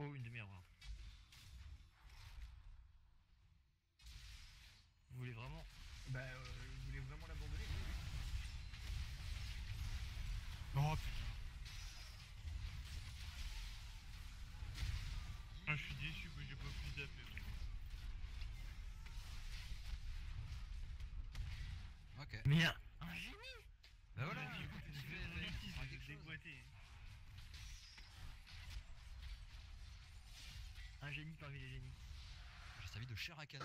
Oh, une demi-heure. Vous voulez vraiment Bah, euh, vous voulez vraiment l'abandonner oui, oui. Oh putain. Ah, je suis déçu que j'ai pas pu zapper. Ok. Mais Un génie parmi les génies. J'ai servi de chair à canon.